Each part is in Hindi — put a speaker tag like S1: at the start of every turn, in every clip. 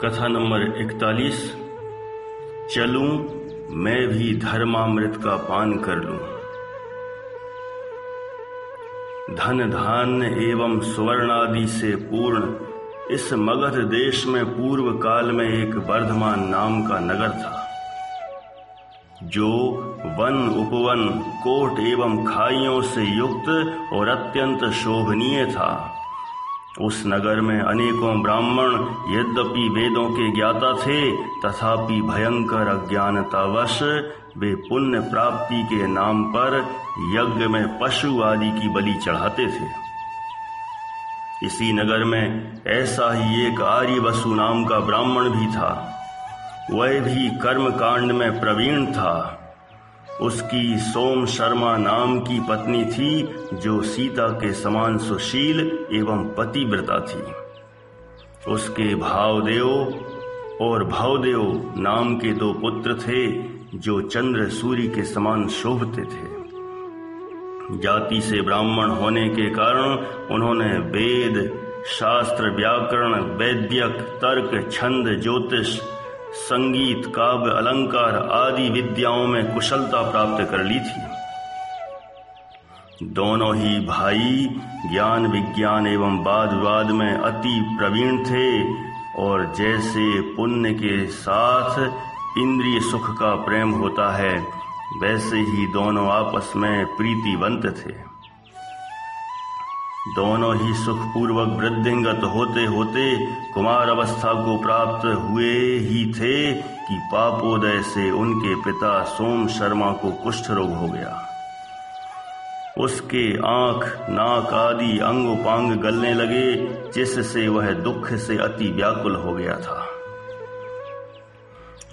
S1: कथा नंबर इकतालीस, चलूँ, मैं भी धर्मामृत का पान कर लूँ। धन धान्य एवं स्वर्ण आदि से पूर्ण, इस मगध देश में पूर्व काल में एक वर्धमान नाम का नगर था, जो वन उपवन, कोट एवं खाइयों से युक्त और अत्यंत शोभनीय था। उस नगर में अनेकों ब्राह्मण यद्यपि वेदों के ज्ञाता थे, तथापि भयंकर अज्ञानतावश वे पुण्य प्राप्ति के नाम पर यज्ञ में पशु आदि की बलि चढ़ाते थे। इसी नगर में ऐसा ही एक आर्य वसु नाम का ब्राह्मण भी था। वह भी कर्म कांड में प्रवीण था। उसकी सोम शर्मा नाम की पत्नी थी, जो सीता के समान सुशील एवं पतिव्रता थी। उसके भावदेव और भावदेव नाम के दो पुत्र थे, जो चंद्र सूर्य के समान शोभते थे। जाति से ब्राह्मण होने के कारण उन्होंने वेद, शास्त्र, व्याकरण, वैद्यक, तर्क, छंद, ज्योतिष संगीत, काव्य, अलंकार आदि विद्याओं में कुशलता प्राप्त कर ली थी। दोनों ही भाई ज्ञान विज्ञान एवं वाद विवाद में अति प्रवीण थे और जैसे पुण्य के साथ इंद्रिय सुख का प्रेम होता है, वैसे ही दोनों आपस में प्रीतिवंत थे। दोनों ही सुखपूर्वक वृद्धिंगत होते होते कुमार अवस्था को प्राप्त हुए ही थे कि पापोदय से उनके पिता सोम शर्मा को कुष्ठ रोग हो गया। उसके आँख, नाक आदि अंग उपांग गलने लगे, जिससे वह दुख से अति व्याकुल हो गया था।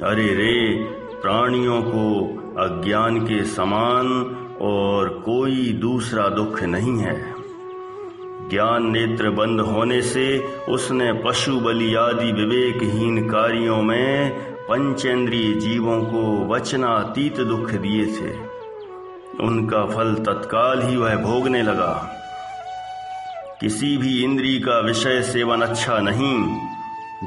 S1: अरे रे, प्राणियों को अज्ञान के समान और कोई दूसरा दुख नहीं है। ज्ञान नेत्र बंद होने से उसने पशु बलि आदि विवेकहीन कार्यों में पंचेंद्रिय जीवों को वचनातीत दुख दिए थे। उनका फल तत्काल ही वह भोगने लगा। किसी भी इंद्री का विषय सेवन अच्छा नहीं।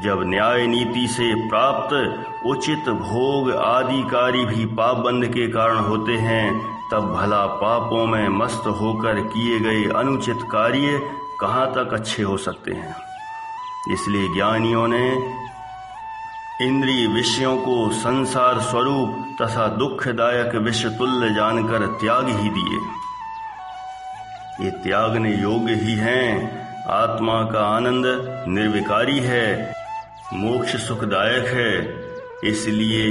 S1: जब न्याय नीति से प्राप्त उचित भोग आदि कार्य भी पाप बंद के कारण होते हैं तब भला पापों में मस्त होकर किए गए अनुचित कार्य कहाँ तक अच्छे हो सकते हैं? इसलिए ज्ञानियों ने इंद्रिय विषयों को संसार स्वरूप तथा दुखदायक विष तुल्य जानकर त्याग ही दिए। ये त्यागने योग्य ही हैं। आत्मा का आनंद निर्विकारी है, मोक्ष सुखदायक है। इसलिए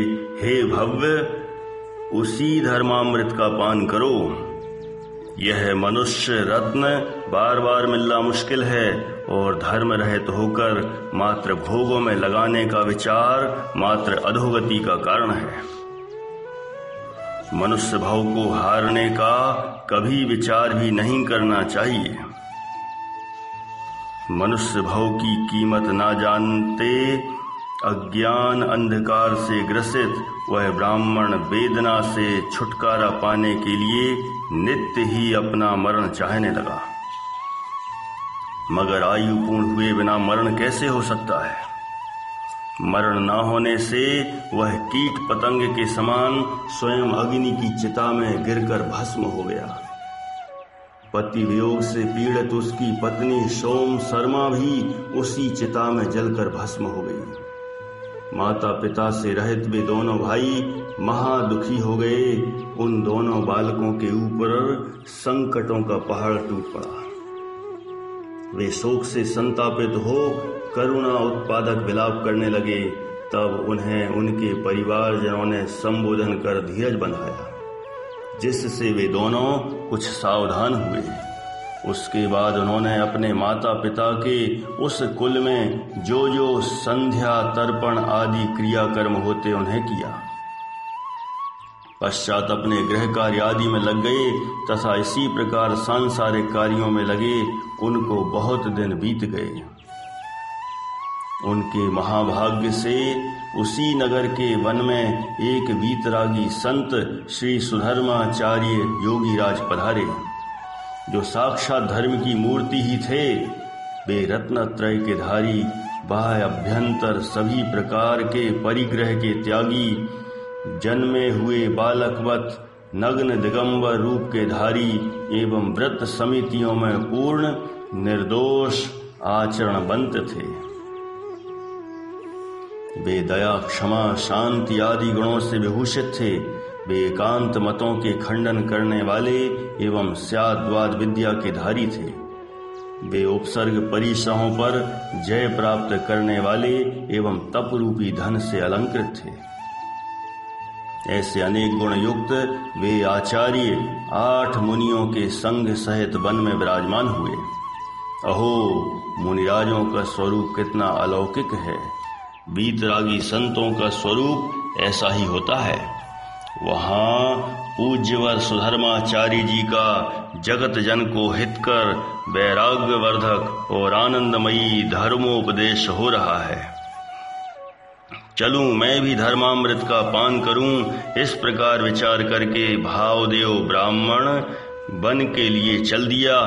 S1: हे भव्य उसी धर्मामृत का पान करो। यह मनुष्य रत्न बार बार मिलना मुश्किल है और धर्म रहित होकर मात्र भोगों में लगाने का विचार मात्र अधोगति का कारण है। मनुष्य भाव को हारने का कभी विचार भी नहीं करना चाहिए। मनुष्य भाव की कीमत ना जानते, अज्ञान अंधकार से ग्रसित वह ब्राह्मण वेदना से छुटकारा पाने के लिए नित्य ही अपना मरण चाहने लगा। मगर आयु पूर्ण हुए बिना मरण कैसे हो सकता है? मरण न होने से वह कीट पतंग के समान स्वयं अग्नि की चिता में गिरकर भस्म हो गया। पति वियोग से पीड़ित उसकी पत्नी सोम शर्मा भी उसी चिता में जलकर भस्म हो गई। माता पिता से रहित वे दोनों भाई महा दुखी हो गए। उन दोनों बालकों के ऊपर संकटों का पहाड़ टूट पड़ा। वे शोक से संतापित हो करुणा उत्पादक विलाप करने लगे। तब उन्हें उनके परिवारजनों ने संबोधन कर धीरज बंधाया जिससे वे दोनों कुछ सावधान हुए। उसके बाद उन्होंने अपने माता पिता के उस कुल में जो जो संध्या, तर्पण आदि क्रियाकर्म होते उन्हें किया। पश्चात अपने गृह कार्य आदि में लग गए तथा इसी प्रकार सांसारिक कार्यों में लगे उनको बहुत दिन बीत गए। उनके महाभाग्य से उसी नगर के वन में एक वीतरागी संत श्री सुधर्माचार्य योगी राज पधारे। जो साक्षात धर्म की मूर्ति ही थे, वे रत्न त्रय के धारी, बाह्य अभ्यंतर सभी प्रकार के परिग्रह के त्यागी, जन्मे हुए बालकवत, नग्न दिगंबर रूप के धारी एवं व्रत समितियों में पूर्ण, निर्दोष आचरणवंत थे। वे दया, क्षमा, शांति आदि गुणों से विभूषित थे। वे एकांत मतों के खंडन करने वाले एवं स्याद्वाद विद्या के धारी थे। वे उपसर्ग परिसहों पर जय प्राप्त करने वाले एवं तप रूपी धन से अलंकृत थे। ऐसे अनेक गुण युक्त वे आचार्य आठ मुनियों के संग सहित वन में विराजमान हुए। अहो, मुनिराजों का स्वरूप कितना अलौकिक है। बीतरागी संतों का स्वरूप ऐसा ही होता है। वहाँ पूज्यवर सुधर्माचार्य जी का जगत जन को हित कर वैराग्य वर्धक और आनंदमयी धर्मोपदेश हो रहा है। चलूँ, मैं भी धर्मामृत का पान करूँ, इस प्रकार विचार करके भावदेव ब्राह्मण वन के लिए चल दिया,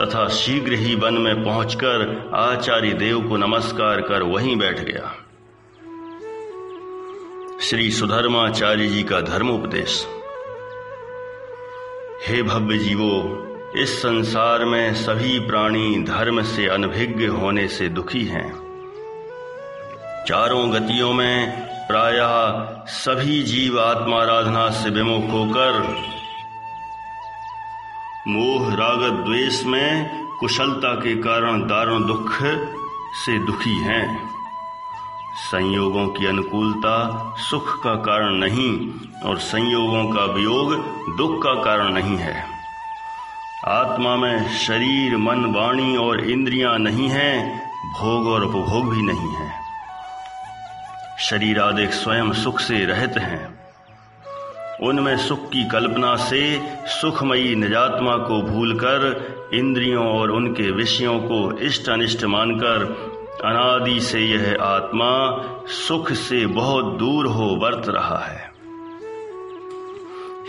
S1: तथा शीघ्र ही वन में पहुंचकर आचार्य देव को नमस्कार कर वहीं बैठ गया। श्री सुधर्माचार्य जी का धर्मोपदेश। हे भव्य जीवो, इस संसार में सभी प्राणी धर्म से अनभिज्ञ होने से दुखी हैं। चारों गतियों में प्रायः सभी जीव आत्माराधना से विमुख होकर, मोह, राग, द्वेष में कुशलता के कारण दारुण दुख से दुखी हैं। संयोगों की अनुकूलता सुख का कारण नहीं और संयोगों का वियोग दुख का कारण नहीं है। आत्मा में शरीर, मन, वाणी और इंद्रियाँ नहीं हैं, भोग और उपभोग भी नहीं है। शरीर आदि स्वयं सुख से रहते हैं। उनमें सुख की कल्पना से सुखमयी निजात्मा को भूलकर इंद्रियों और उनके विषयों को इष्ट अनिष्ट मानकर अनादि से यह आत्मा सुख से बहुत दूर हो वर्त रहा है।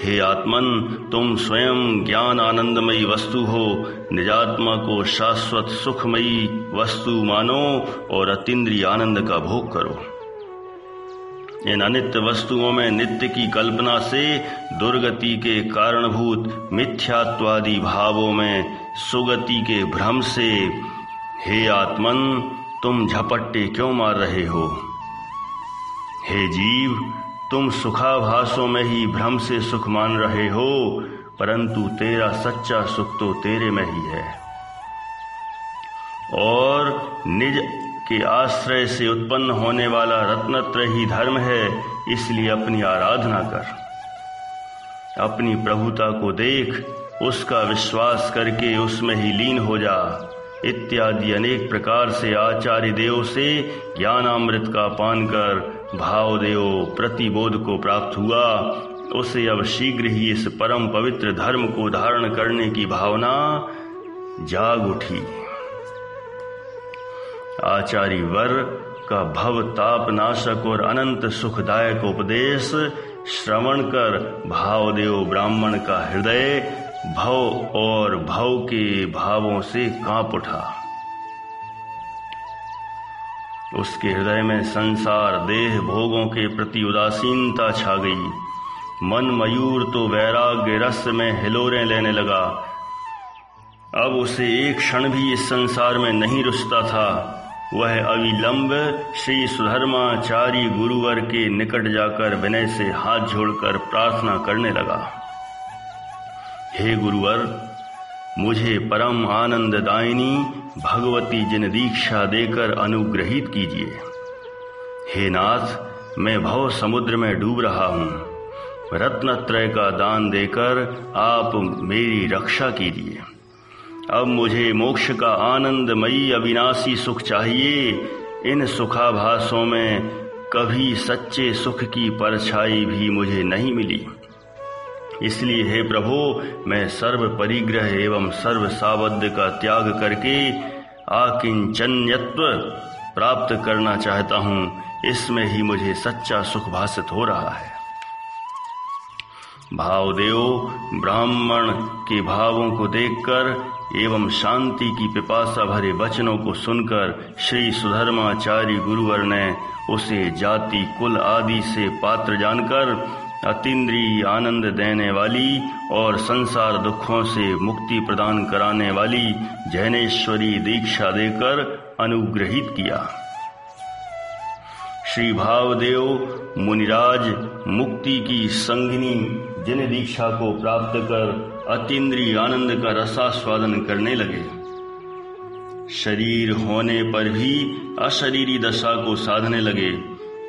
S1: हे आत्मन, तुम स्वयं ज्ञान आनंदमयी वस्तु हो, निजात्मा को शाश्वत सुखमयी वस्तु मानो और अतिद्रिय आनंद का भोग करो। इन अनित्य वस्तुओं में नित्य की कल्पना से दुर्गति के कारणभूत, मिथ्यात्वादी भावों में सुगति के भ्रम से, हे आत्मन तुम झपट्टे क्यों मार रहे हो? हे जीव, तुम सुखाभासों में ही भ्रम से सुख मान रहे हो, परंतु तेरा सच्चा सुख तो तेरे में ही है। और निज के आश्रय से उत्पन्न होने वाला रत्नत्र ही धर्म है, इसलिए अपनी आराधना कर। अपनी प्रभुता को देख, उसका विश्वास करके उसमें ही लीन हो जा। इत्यादि अनेक प्रकार से आचार्य देव से ज्ञानामृत का पान कर भाव देव प्रतिबोध को प्राप्त हुआ। उसे अब शीघ्र ही इस परम पवित्र धर्म को धारण करने की भावना जाग उठी। आचार्य वर का भव ताप नाशक और अनंत सुखदायक उपदेश श्रवण कर भावदेव ब्राह्मण का हृदय भव और भव के भावों से काँप उठा। उसके हृदय में संसार देह भोगों के प्रति उदासीनता छा गई। मन मयूर तो वैराग्य रस में हिलोरें लेने लगा। अब उसे एक क्षण भी इस संसार में नहीं रुचता था। वह अविलंब श्री सुधर्माचार्य गुरुवर के निकट जाकर विनय से हाथ जोड़कर प्रार्थना करने लगा। हे गुरुवर, मुझे परम आनंददायिनी भगवती जिन दीक्षा देकर अनुग्रहित कीजिए। हे नाथ, मैं भव समुद्र में डूब रहा हूँ। रत्नत्रय का दान देकर आप मेरी रक्षा कीजिए। अब मुझे मोक्ष का आनंदमयी अविनाशी सुख चाहिए। इन सुखाभासों में कभी सच्चे सुख की परछाई भी मुझे नहीं मिली। इसलिए हे प्रभु, मैं सर्व परिग्रह एवं सर्व सावध का त्याग करके आकिंचन्यत्व प्राप्त करना चाहता हूँ। इसमें ही मुझे सच्चा सुख भाषित हो रहा है। भावदेव ब्राह्मण के भावों को देखकर एवं शांति की पिपासा भरे वचनों को सुनकर श्री सुधर्माचार्य गुरुवर ने उसे जाति कुल आदि से पात्र जानकर अतिद्रीय आनंद देने वाली और संसार दुखों से मुक्ति प्रदान कराने वाली जैनेश्वरी दीक्षा देकर अनुग्रहित किया। श्री भावदेव मुनिराज मुक्ति की संगिनी, जिन दीक्षा को प्राप्त कर अतीन्द्रिय आनंद का रसास्वादन करने लगे। शरीर होने पर भी अशरीरी दशा को साधने लगे,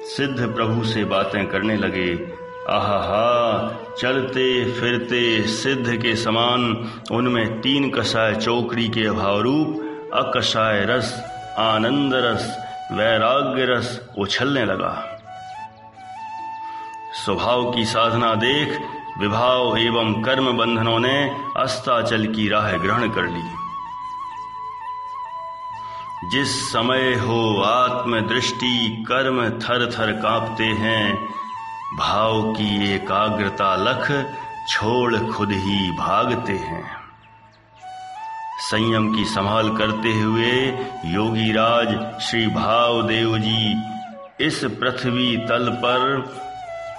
S1: सिद्ध प्रभु से बातें करने लगे आहा चलते फिरते सिद्ध के समान उनमें तीन कषाय चौकड़ी के अभाव रूप अकषाय रस, आनंद रस, वैराग्य रस उछलने लगा। स्वभाव की साधना देख, विभाव एवं कर्म बंधनों ने अस्ताचल की राह ग्रहण कर ली। जिस समय हो आत्म दृष्टि कर्म थर थर कांपते हैं भाव की एकाग्रता लख छोड़ खुद ही भागते हैं। संयम की संभाल करते हुए योगी राज श्री भावदेव जी इस पृथ्वी तल पर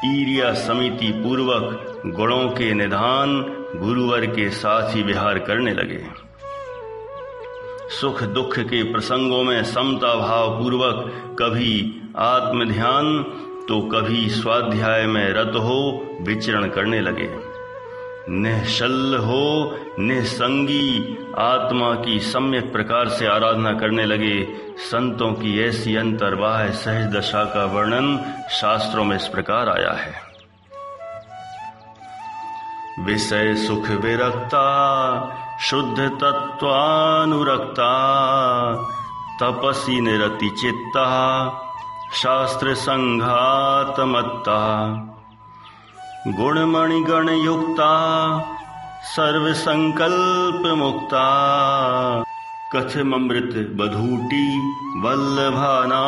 S1: ईरिया समिति पूर्वक गुणों के निधान, गुरुवर के साथ ही विहार करने लगे। सुख दुख के प्रसंगों में समता भाव पूर्वक कभी आत्म ध्यान तो कभी स्वाध्याय में रत हो, विचरण करने लगे। निशल हो, निसंगी आत्मा की सम्यक प्रकार से आराधना करने लगे। संतों की ऐसी अंतर्वाह सहज दशा का वर्णन शास्त्रों में इस प्रकार आया है। विषय सुख विरक्ता, शुद्ध तत्वानुरक्ता, तपसी निरति चित्ता शास्त्र संघात मत्ता गुणमणि गण युक्ता सर्व संकल्प मुक्ता कथमृत बधूटी, वल्लभानास्युरेते।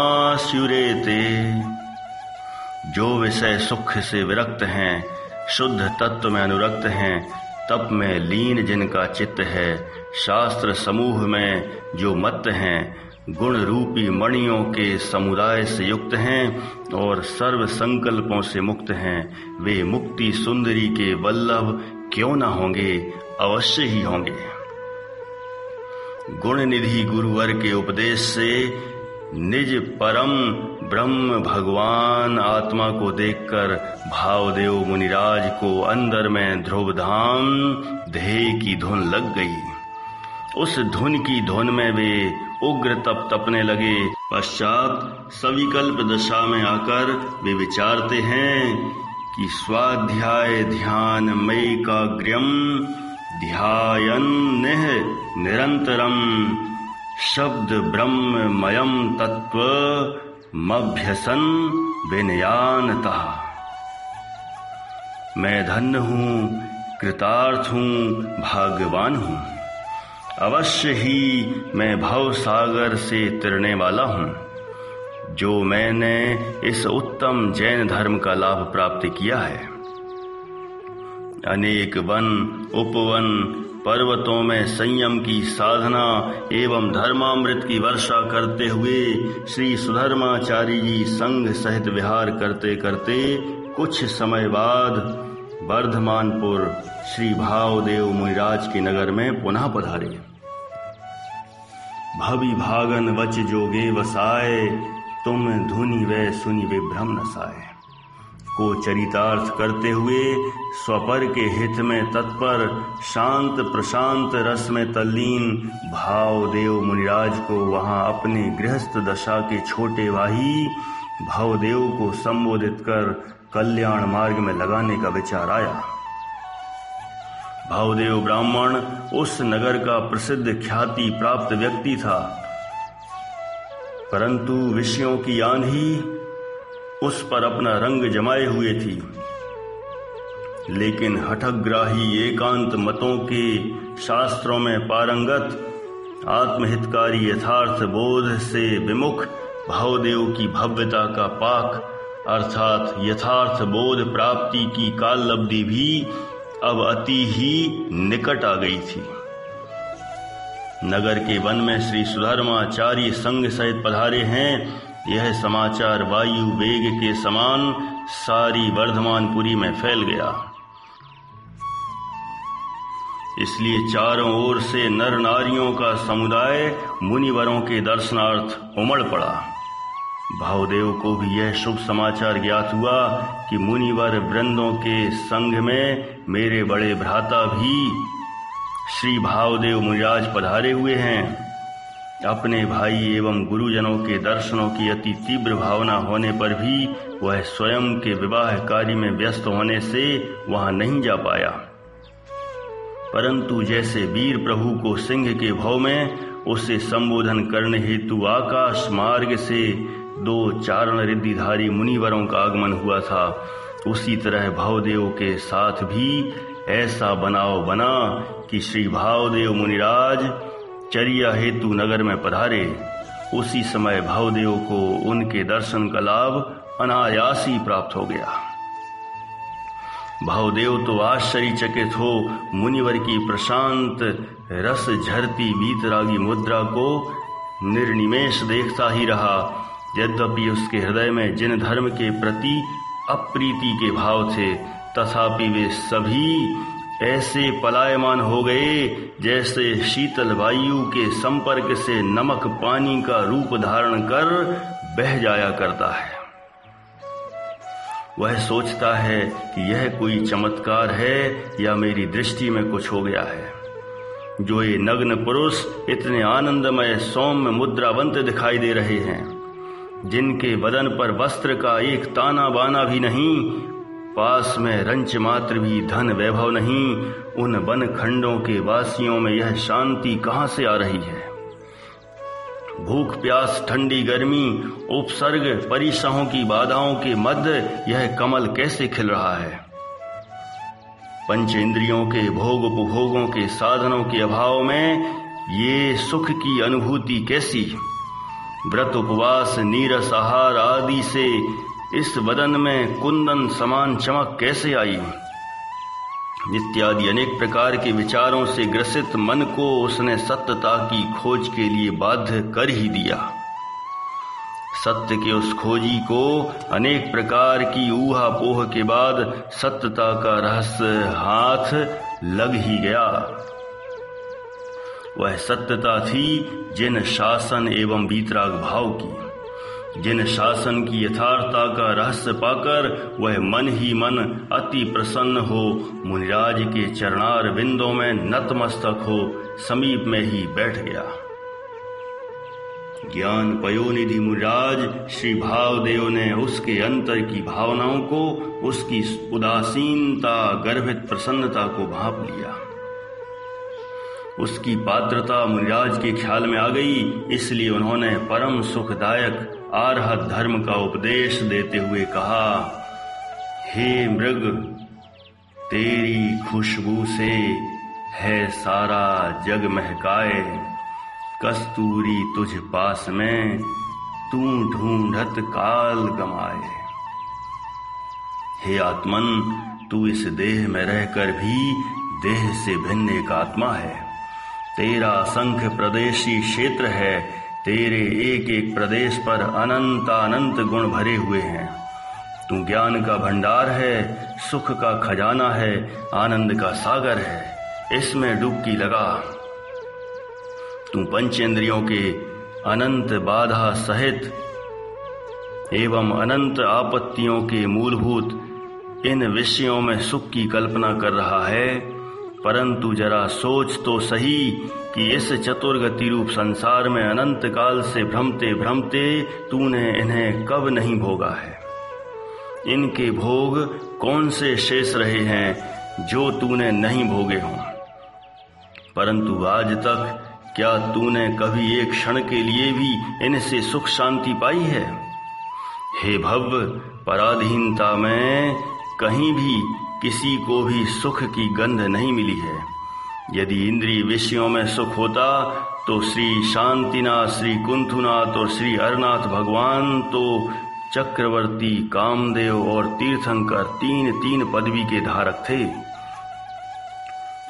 S1: जो विषय सुख से विरक्त हैं, शुद्ध तत्व में अनुरक्त हैं, तप में लीन जिनका चित्त है, शास्त्र समूह में जो मत हैं गुण रूपी मणियों के समुदाय से युक्त हैं और सर्व संकल्पों से मुक्त हैं। वे मुक्ति सुंदरी के वल्लभ क्यों न होंगे? अवश्य ही होंगे। गुण निधि गुरुवर के उपदेश से निज परम ब्रह्म भगवान आत्मा को देखकर भावदेव मुनिराज को अंदर में ध्रुव धाम ध्येय की धुन लग गई। उस धुन की धुन में वे उग्र तप तपने लगे। पश्चात सविकल्प दशा में आकर वे विचारते हैं कि स्वाध्याय ध्यान मई का ग्रम ध्यान निरंतरम, शब्द ब्रह्ममयम तत्व मभ्यसन विनयानता। मैं धन्य हूँ, कृतार्थ हूँ, भाग्यवान हूँ। अवश्य ही मैं भव सागर से तिरने वाला हूँ। जो मैंने इस उत्तम जैन धर्म का लाभ प्राप्त किया है। अनेक वन, उपवन, पर्वतों में संयम की साधना एवं धर्मामृत की वर्षा करते हुए श्री सुधर्माचार्य जी संघ सहित विहार करते करते कुछ समय बाद वर्धमानपुर श्री भावदेव मुनिराज के नगर में पुनः पधारे। भवि भागन वच जोगे वसाए, तुम धुनि वे सुनि विभ्रम नसाए। को चरितार्थ करते हुए स्वपर के हित में तत्पर, शांत प्रशांत रस में तल्लीन भाव देव मुनिराज को वहाँ अपने गृहस्थ दशा के छोटे वाही, भावदेव को संबोधित कर कल्याण मार्ग में लगाने का विचार आया। भावदेव ब्राह्मण उस नगर का प्रसिद्ध ख्याति प्राप्त व्यक्ति था। परंतु विषयों की आंधी उस पर अपना रंग जमाए हुए थी। लेकिन हठग्राही एकांत मतों के शास्त्रों में पारंगत, आत्महितकारी यथार्थ बोध से विमुख भावदेव की भव्यता का पाक अर्थात यथार्थ बोध प्राप्ति की काल लब्धि भी अब अति ही निकट आ गई थी। नगर के वन में श्री सुधर्माचार्य संग सहित पधारे हैं। यह समाचार वायु वेग के समान सारी वर्धमानपुरी में फैल गया। इसलिए चारों ओर से नर नारियों का समुदाय मुनिवरों के दर्शनार्थ उमड़ पड़ा। भावदेव को भी यह शुभ समाचार ज्ञात हुआ कि मुनिवर वृंदों के संग में मेरे बड़े भ्राता भी श्री भावदेव मुनिराज पधारे हुए हैं। अपने भाई एवं गुरुजनों के दर्शनों की अति तीव्र भावना होने पर भी वह स्वयं के विवाह कार्य में व्यस्त होने से वहाँ नहीं जा पाया। परंतु जैसे वीर प्रभु को सिंह के भाव में उसे संबोधन करने हेतु आकाश मार्ग से दो चारण रिद्धिधारी मुनिवरों का आगमन हुआ था। उसी तरह भावदेव के साथ भी ऐसा बनाव बना कि श्री भावदेव मुनिराज चरिया हेतु नगर में पधारे। उसी समय भावदेव को उनके दर्शन का लाभ अनायास ही प्राप्त हो गया। भावदेव तो आश्चर्यचकित हो, मुनिवर की प्रशांत रस झरती वीतरागी मुद्रा को निर्निमेश देखता ही रहा। यद्यपि उसके हृदय में जिन धर्म के प्रति अप्रीति के भाव थे, तथापि वे सभी ऐसे पलायमान हो गए, जैसे शीतल वायु के संपर्क से नमक पानी का रूप धारण कर बह जाया करता है। वह सोचता है कि यह कोई चमत्कार है या मेरी दृष्टि में कुछ हो गया है। जो ये नग्न पुरुष इतने आनंदमय सौम्य मुद्रावंत दिखाई दे रहे हैं। जिनके बदन पर वस्त्र का एक ताना बाना भी नहीं, पास में रंच मात्र भी धन वैभव नहीं, उन वन खंडों के वासियों में यह शांति कहाँ से आ रही है? भूख प्यास, ठंडी गर्मी, उपसर्ग, परिसहों की बाधाओं के मध्य यह कमल कैसे खिल रहा है? पंच इंद्रियों के भोग उपभोगों के साधनों के अभाव में ये सुख की अनुभूति कैसी? व्रत उपवास, नीरस आहार आदि से इस बदन में कुंदन समान चमक कैसे आई? इत्यादि अनेक प्रकार के विचारों से ग्रसित मन को उसने सत्यता की खोज के लिए बाध्य कर ही दिया। सत्य के उस खोजी को अनेक प्रकार की ऊहा पोह के बाद सत्यता का रहस्य हाथ लग ही गया। वह सत्यता थी जिन शासन एवं बीतराग भाव की। जिन शासन की यथार्थता का रहस्य पाकर वह मन ही मन अति प्रसन्न हो, मुनिराज के चरणार बिंदों में नतमस्तक हो, समीप में ही बैठ गया। ज्ञान पयोनिधि मुनिराज, श्री भावदेव ने उसके अंतर की भावनाओं को, उसकी उदासीनता, गर्भित प्रसन्नता को भाप लिया। उसकी पात्रता मुनिराज के ख्याल में आ गई, इसलिए उन्होंने परम सुखदायक आरहत धर्म का उपदेश देते हुए कहा, हे मृग, तेरी खुशबू से है सारा जग महकाए। कस्तूरी तुझ पास में तू ढूंढत काल गमाए हे आत्मन, तू इस देह में रहकर भी देह से भिन्न एक आत्मा है। तेरा असंख्य प्रदेशी क्षेत्र है, तेरे एक एक प्रदेश पर अनंत अनंत गुण भरे हुए हैं। तू ज्ञान का भंडार है, सुख का खजाना है, आनंद का सागर है, इसमें डुबकी लगा। तू पंचेंद्रियों के अनंत बाधा सहित एवं अनंत आपत्तियों के मूलभूत इन विषयों में सुख की कल्पना कर रहा है परंतु जरा सोच तो सही कि इस चतुर्गति रूप संसार में अनंत काल से भ्रमते भ्रमते तूने इन्हें कब नहीं भोगा है? इनके भोग कौन से शेष रहे हैं जो तूने नहीं भोगे हों? परंतु आज तक क्या तूने कभी एक क्षण के लिए भी इनसे सुख शांति पाई है? हे भव्य, पराधीनता में कहीं भी किसी को भी सुख की गंध नहीं मिली है। यदि इंद्रिय विषयों में सुख होता तो श्री शांतिनाथ, श्री कुंथुनाथ और श्री अरनाथ भगवान तो चक्रवर्ती, कामदेव और तीर्थंकर तीन तीन पदवी के धारक थे।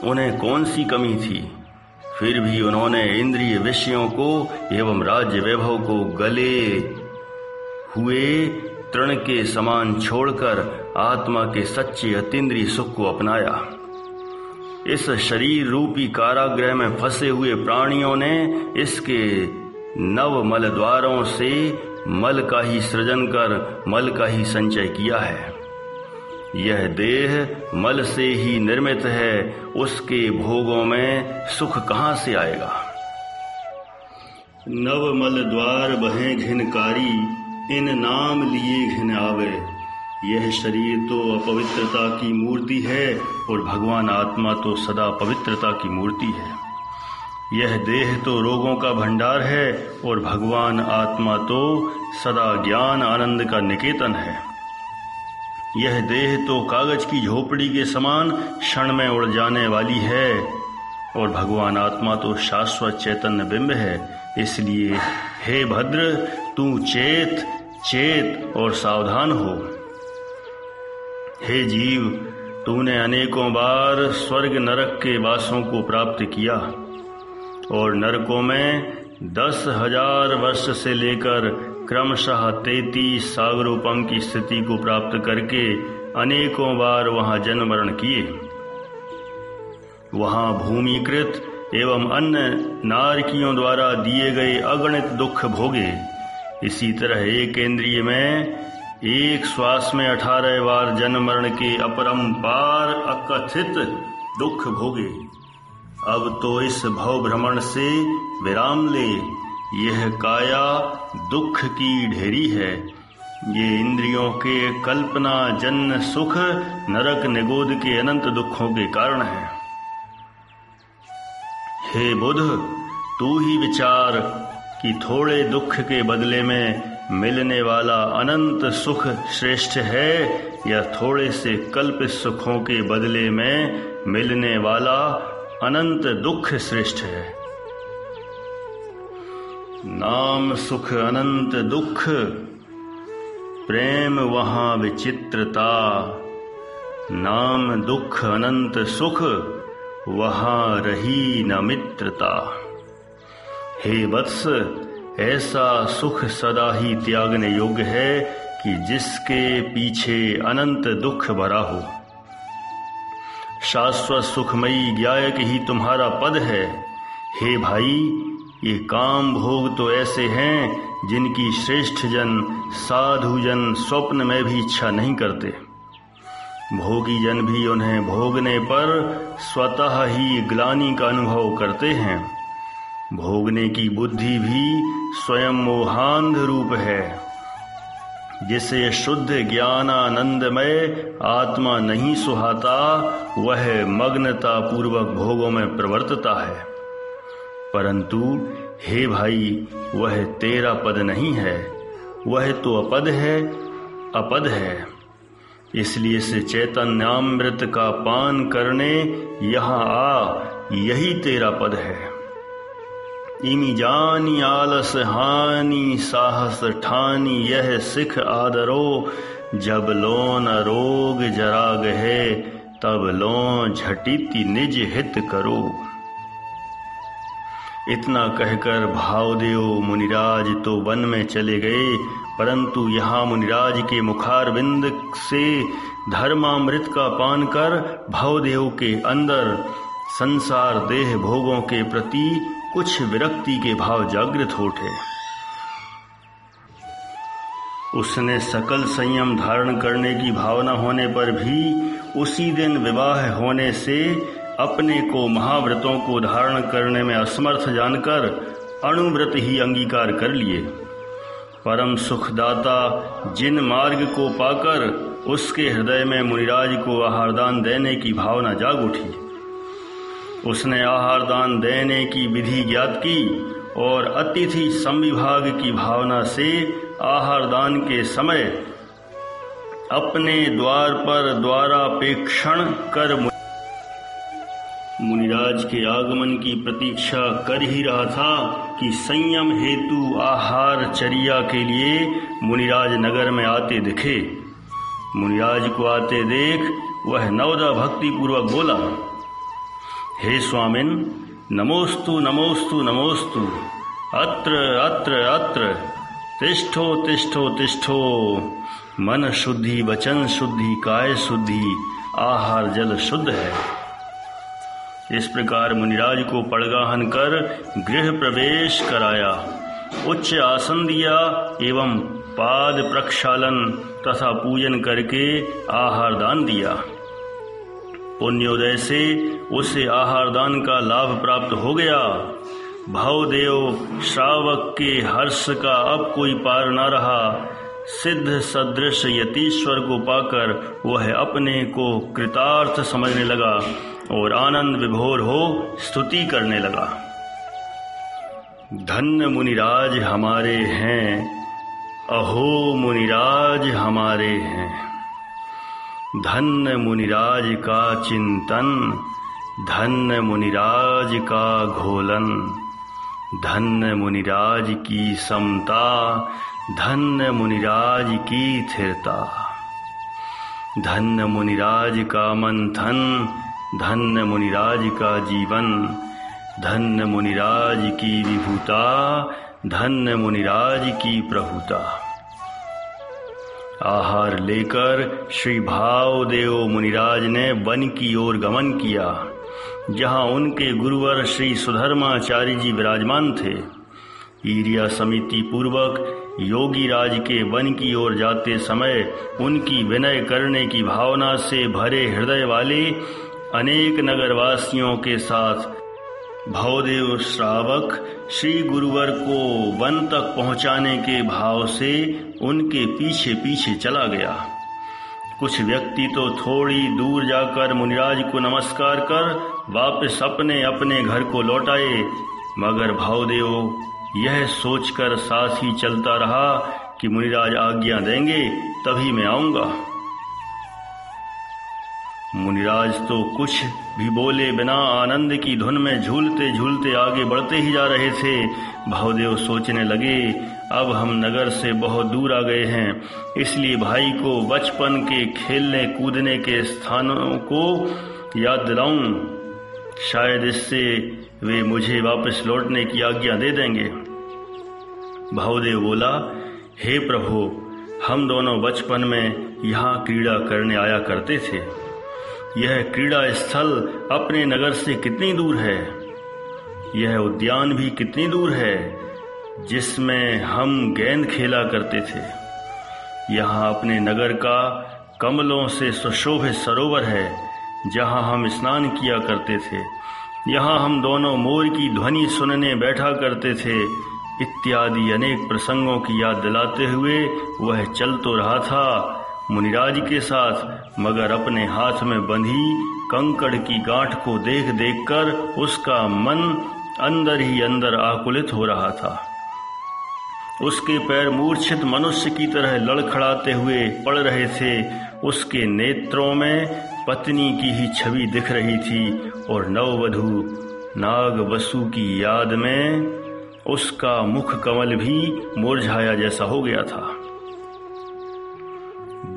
S1: उन्हें कौन सी कमी थी? फिर भी उन्होंने इंद्रिय विषयों को एवं राज्य वैभव को गले हुए तृण के समान छोड़कर आत्मा के सच्चे अतिद्रीय सुख को अपनाया। इस शरीर रूपी कारागृह में फंसे हुए प्राणियों ने इसके नव मल द्वारों से मल का ही सृजन कर मल का ही संचय किया है। यह देह मल से ही निर्मित है, उसके भोगों में सुख कहाँ से आएगा? नव मल द्वार बहे घिनकारी, इन नाम लिए घिन आवे। यह शरीर तो अपवित्रता की मूर्ति है और भगवान आत्मा तो सदा पवित्रता की मूर्ति है। यह देह तो रोगों का भंडार है और भगवान आत्मा तो सदा ज्ञान आनंद का निकेतन है। यह देह तो कागज़ की झोपड़ी के समान क्षण में उड़ जाने वाली है और भगवान आत्मा तो शाश्वत चैतन्य बिंब है। इसलिए हे भद्र, तू चेत चेत और सावधान हो। हे जीव तूने अनेकों बार स्वर्ग नरक के वासों को प्राप्त किया और नरकों में दस हज़ार वर्ष से लेकर क्रमशः तैतीस सागरोपम की स्थिति को प्राप्त करके अनेकों बार वहाँ जन्म मरण किए। वहाँ भूमिकृत एवं अन्य नारकियों द्वारा दिए गए अगणित दुख भोगे। इसी तरह एक इंद्रिय में एक श्वास में अठारह बार जन्म मरण के अपरंपार अकथित दुख भोगे। अब तो इस भव भ्रमण से विराम ले। यह काया दुख की ढेरी है। ये इंद्रियों के कल्पना जन्य सुख, नरक निगोद के अनंत दुखों के कारण है। हे बुध, तू ही विचार कि थोड़े दुख के बदले में मिलने वाला अनंत सुख श्रेष्ठ है या थोड़े से कल्प सुखों के बदले में मिलने वाला अनंत दुख श्रेष्ठ है। नाम सुख अनंत दुख, प्रेम वहाँ विचित्रता। नाम दुख अनंत सुख, वहाँ रही न मित्रता। हे वत्स ऐसा सुख सदा ही त्यागने योग्य है कि जिसके पीछे अनंत दुख भरा हो। शाश्वत सुखमयी ज्ञायक ही तुम्हारा पद है। हे भाई, ये काम भोग तो ऐसे हैं जिनकी श्रेष्ठ जन, साधु जन स्वप्न में भी इच्छा नहीं करते। भोगी जन भी उन्हें भोगने पर स्वतः ही ग्लानी का अनुभव करते हैं। भोगने की बुद्धि भी स्वयं मोहांध रूप है, जिसे शुद्ध ज्ञानानंदमय आत्मा नहीं सुहाता, वह मग्नता पूर्वक भोगों में प्रवर्तता है। परंतु, हे भाई, वह तेरा पद नहीं है, वह तो अपद है अपद है। इसलिए से चैतन्यामृत का पान करने यहाँ आ, यही तेरा पद है। इमी जानी आलस हानि, साहस ठानी, यह सिख आदरो। जब लोन रोग जराग है तब लो झटिति निज हित करो। इतना कहकर भावदेव मुनिराज तो वन में चले गए। परंतु यहाँ मुनिराज के मुखार बिंद से धर्मामृत का पान कर भावदेव के अंदर संसार देह भोगों के प्रति कुछ विरक्ति के भाव जागृत हो उठे उसने सकल संयम धारण करने की भावना होने पर भी उसी दिन विवाह होने से अपने को महाव्रतों को धारण करने में असमर्थ जानकर अणुव्रत ही अंगीकार कर लिए। परम सुखदाता जिन मार्ग को पाकर उसके हृदय में मुनिराज को आहारदान देने की भावना जाग उठी। उसने आहार दान देने की विधि ज्ञात की और अतिथि संविभाग की भावना से आहार दान के समय अपने द्वार पर द्वारापेक्षण कर मुनिराज के आगमन की प्रतीक्षा कर ही रहा था कि संयम हेतु आहार चर्या के लिए मुनिराज नगर में आते दिखे। मुनिराज को आते देख वह नवदा भक्ति पूर्वक बोला हे स्वामिन नमोस्तु नमोस्तु नमोस्तु अत्र अत्र अत्र। तिष्ठो तिष्ठो तिष्ठो। मन शुद्धि, वचन शुद्धि, काय शुद्धि, आहार जल शुद्ध है। इस प्रकार मुनिराज को पड़गाहन कर गृह प्रवेश कराया। उच्च आसन दिया एवं पाद प्रक्षालन तथा पूजन करके आहार दान दिया। पुण्योदय से उसे आहार दान का लाभ प्राप्त हो गया। भावदेव श्रावक के हर्ष का अब कोई पार न रहा। सिद्ध सदृश यतीश्वर को पाकर वह अपने को कृतार्थ समझने लगा और आनंद विभोर हो स्तुति करने लगा। धन्य मुनिराज हमारे हैं, अहो मुनिराज हमारे हैं। धन्य मुनिराज का चिंतन, धन्य मुनिराज का घोलन, धन्य मुनिराज की समता, धन्य मुनिराज की थिरता धन्य मुनिराज का मंथन, धन्य मुनिराज का जीवन, धन्य मुनिराज की विभूता, धन्य मुनिराज की प्रभुता। आहार लेकर श्री भावदेव मुनिराज ने वन की ओर गमन किया, जहाँ उनके गुरुवर श्री सुधर्माचार्य जी विराजमान थे। ईरिया समिति पूर्वक योगी राज के वन की ओर जाते समय उनकी विनय करने की भावना से भरे हृदय वाले अनेक नगरवासियों के साथ भवदेव श्रावक श्री गुरुवर को वन तक पहुँचाने के भाव से उनके पीछे पीछे चला गया। कुछ व्यक्ति तो थोड़ी दूर जाकर मुनिराज को नमस्कार कर वापस अपने अपने घर को लौटाए मगर भावदेव, यह सोचकर साथ ही चलता रहा कि मुनिराज आज्ञा देंगे, तभी मैं आऊँगा। मुनिराज तो कुछ भी बोले बिना आनंद की धुन में झूलते झूलते आगे बढ़ते ही जा रहे थे। भावदेव सोचने लगे, अब हम नगर से बहुत दूर आ गए हैं। इसलिए भाई को बचपन के खेलने कूदने के स्थानों को याद दिलाऊं। शायद इससे वे मुझे वापस लौटने की आज्ञा दे देंगे। भावदेव बोला, हे प्रभु, हम दोनों बचपन में यहाँ क्रीड़ा करने आया करते थे। यह क्रीड़ा स्थल अपने नगर से कितनी दूर है? यह उद्यान भी कितनी दूर है, जिसमें हम गेंद खेला करते थे? यहाँ अपने नगर का कमलों से सुशोभित सरोवर है, जहाँ हम स्नान किया करते थे। यहाँ हम दोनों मोर की ध्वनि सुनने बैठा करते थे। इत्यादि अनेक प्रसंगों की याद दिलाते हुए वह चल तो रहा था मुनिराज के साथ, मगर अपने हाथ में बंधी कंकड़ की गांठ को देख देख कर उसका मन अंदर ही अंदर आकुलित हो रहा था। उसके पैर मूर्छित मनुष्य की तरह लड़खड़ाते हुए पड़ रहे थे। उसके नेत्रों में पत्नी की ही छवि दिख रही थी और नववधु नाग वसु की याद में उसका मुख कमल भी मुरझाया जैसा हो गया था।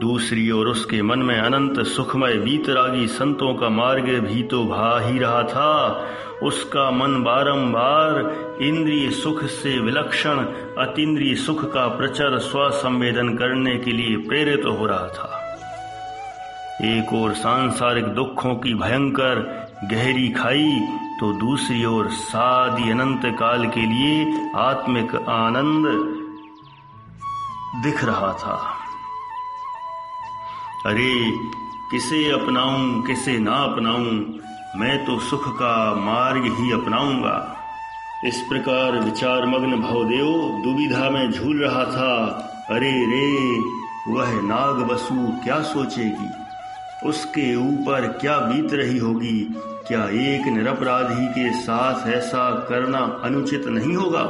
S1: दूसरी ओर उसके मन में अनंत सुखमय वीतरागी संतों का मार्ग भी तो भा ही रहा था। उसका मन बारंबार इंद्रिय सुख से विलक्षण अतिद्रिय सुख का प्रचर स्वसंवेदन करने के लिए प्रेरित तो हो रहा था। एक ओर सांसारिक दुखों की भयंकर गहरी खाई तो दूसरी ओर सादी अनंत काल के लिए आत्मिक आनंद दिख रहा था। अरे, किसे अपनाऊं, किसे ना अपनाऊं, मैं तो सुख का मार्ग ही अपनाऊँगा। इस प्रकार विचार मग्न भवदेव दुविधा में झूल रहा था। अरे रे, वह नाग बसु क्या सोचेगी? उसके ऊपर क्या बीत रही होगी? क्या एक निरपराधी के साथ ऐसा करना अनुचित नहीं होगा?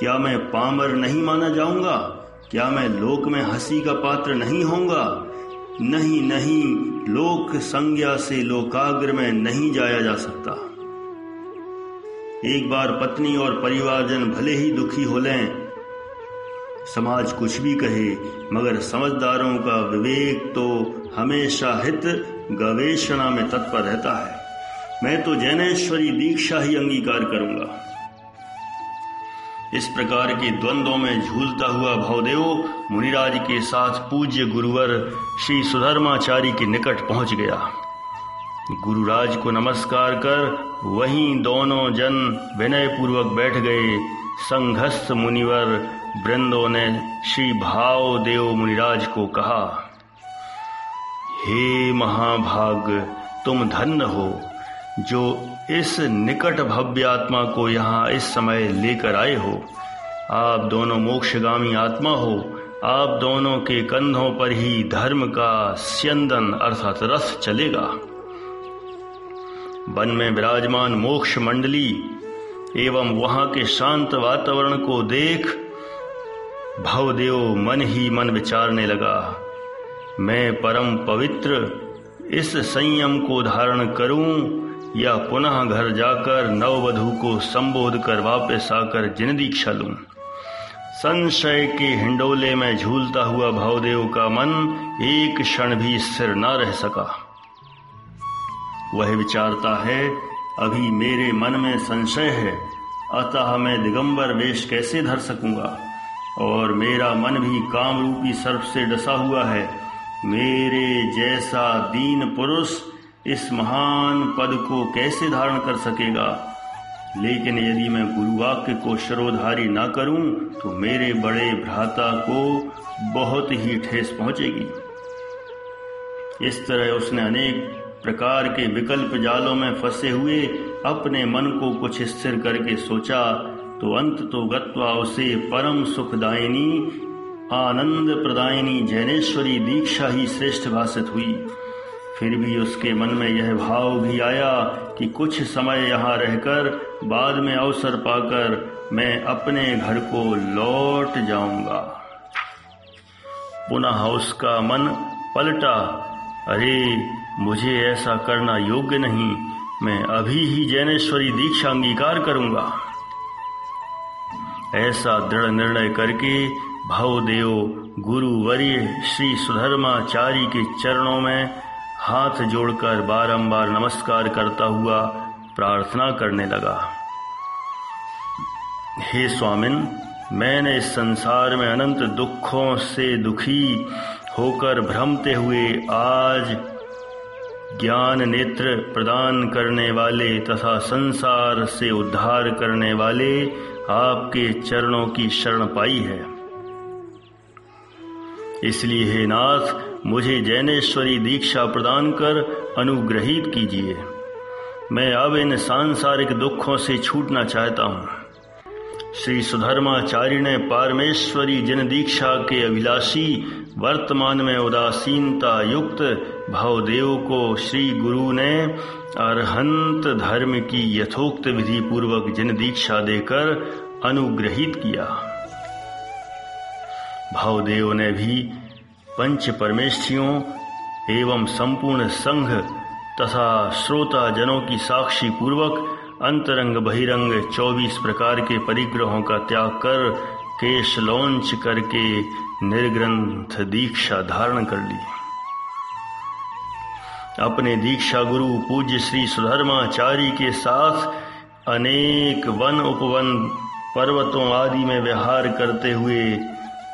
S1: क्या मैं पामर नहीं माना जाऊँगा? क्या मैं लोक में हँसी का पात्र नहीं होऊँगा? नहीं नहीं, लोक संज्ञा से लोकाग्र में नहीं जाया जा सकता। एक बार पत्नी और परिवारजन भले ही दुखी हो लें, समाज कुछ भी कहे, मगर समझदारों का विवेक तो हमेशा हित गवेषणा में तत्पर रहता है। मैं तो जैनेश्वरी दीक्षा ही अंगीकार करूँगा। इस प्रकार के द्वंद्वों में झूलता हुआ भवदेव मुनिराज के साथ पूज्य गुरुवर श्री सुधर्माचारी के निकट पहुँच गया। गुरुराज को नमस्कार कर वहीं दोनों जन विनय पूर्वक बैठ गए। संघस्थ मुनिवर वृंदों ने श्री भाव देव मुनिराज को कहा, हे महाभाग, तुम धन्य हो। जो इस निकट भव्य आत्मा को यहाँ इस समय लेकर आए हो। आप दोनों मोक्षगामी आत्मा हो। आप दोनों के कंधों पर ही धर्म का स्यंदन अर्थात रथ चलेगा। वन में विराजमान मोक्ष मंडली एवं वहाँ के शांत वातावरण को देख भवदेव मन ही मन विचारने लगा, मैं परम पवित्र इस संयम को धारण करूँ या पुनः घर जाकर नववधु को संबोध कर वापस आकर जिन दीक्षा लूँ। संशय के हिंडोले में झूलता हुआ भावदेव का मन एक क्षण भी स्थिर न रह सका। वह विचारता है, अभी मेरे मन में संशय है, अतः मैं दिगंबर वेश कैसे धर सकूँगा? और मेरा मन भी काम रूपी सर्प से डसा हुआ है। मेरे जैसा दीन पुरुष इस महान पद को कैसे धारण कर सकेगा? लेकिन यदि मैं गुरुवाक्य को शरोधारी ना करूँ तो मेरे बड़े भ्राता को बहुत ही ठेस पहुंचेगी। इस तरह उसने अनेक प्रकार के विकल्प जालों में फंसे हुए अपने मन को कुछ स्थिर करके सोचा तो अंत तो गत्वा उसे परम सुखदायिनी, आनंद प्रदायिनी जैनेश्वरी दीक्षा ही श्रेष्ठ भाषित हुई। फिर भी उसके मन में यह भाव भी आया कि कुछ समय यहाँ रहकर बाद में अवसर पाकर मैं अपने घर को लौट जाऊँगा। पुनः उसका मन पलटा। अरे, मुझे ऐसा करना योग्य नहीं। मैं अभी ही जैनेश्वरी दीक्षा अंगीकार करूँगा। ऐसा दृढ़ निर्णय करके भावदेव गुरु वर्य श्री सुधर्माचारी के चरणों में हाथ जोड़कर बारंबार नमस्कार करता हुआ प्रार्थना करने लगा। हे स्वामिन, मैंने इस संसार में अनंत दुखों से दुखी होकर भ्रमते हुए आज ज्ञान नेत्र प्रदान करने वाले तथा संसार से उद्धार करने वाले आपके चरणों की शरण पाई है। इसलिए हे नाथ, मुझे जैनेश्वरी दीक्षा प्रदान कर अनुग्रहित कीजिए। मैं अब इन सांसारिक दुखों से छूटना चाहता हूँ। श्री सुधर्माचार्य ने पारमेश्वरी जन दीक्षा के अभिलाषी, वर्तमान में उदासीनता युक्त भावदेव को श्री गुरु ने अरहंत धर्म की यथोक्त विधि पूर्वक जन दीक्षा देकर अनुग्रहित किया। भावदेव ने भी पंच परमेष्ठियों एवं संपूर्ण संघ तथा श्रोता जनों की साक्षी पूर्वक अंतरंग बहिरंग 24 प्रकार के परिग्रहों का त्याग कर केश लॉन्च करके निर्ग्रंथ दीक्षा धारण कर ली। अपने दीक्षा गुरु पूज्य श्री सुधर्माचारी के साथ अनेक वन उपवन पर्वतों आदि में विहार करते हुए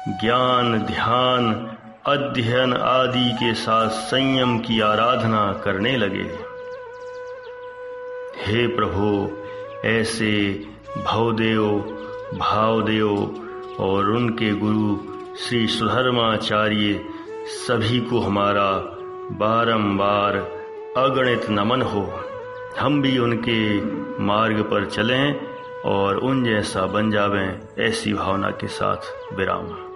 S1: ज्ञान, ध्यान, अध्ययन आदि के साथ संयम की आराधना करने लगे। हे प्रभु, ऐसे भवदेव, भावदेव और उनके गुरु श्री सुधर्माचार्य सभी को हमारा बारंबार अगणित नमन हो। हम भी उनके मार्ग पर चलें और उन जैसा बन जावें ऐसी भावना के साथ विराम।